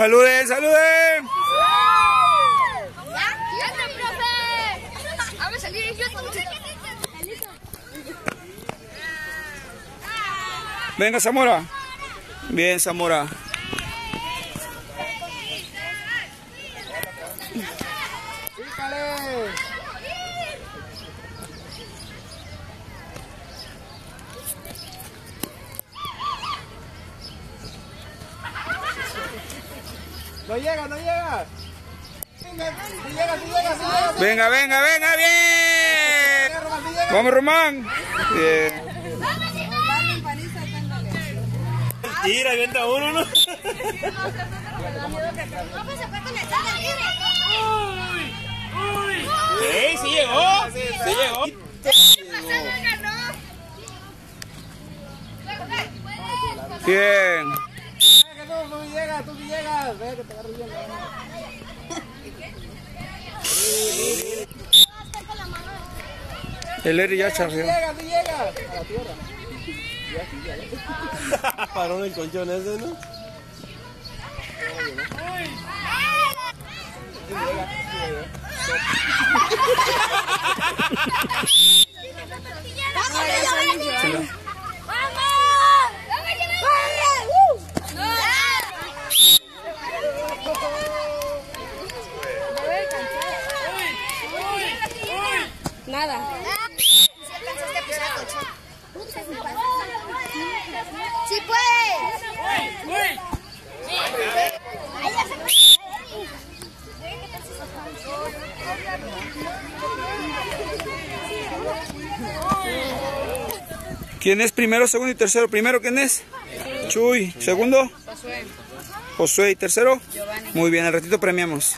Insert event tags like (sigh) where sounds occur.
Saluden, saluden. Vamos a salir en YouTube. Venga, Zamora. Bien, Zamora. No llega, no llega. Venga, si llega, si llega, si llega. Venga, venga, venga, bien. Vamos, Román. Bien. Tira, avienta uno, ¿no? Del libre. Sí, sí llegó. Sí llegó. Bien. Tú, llegas, tú llegas. Venga, que te agarro bien. El Eri ya charrió. llega, si llega. A la (laughs) tierra. Paró el colchón ese, ¿no? Nada. ¡Sí puedes! ¿Quién es primero, segundo y tercero? Primero, ¿quién es? Chuy. Segundo. Josué. Josué. ¿Y tercero? Muy bien, al ratito premiamos.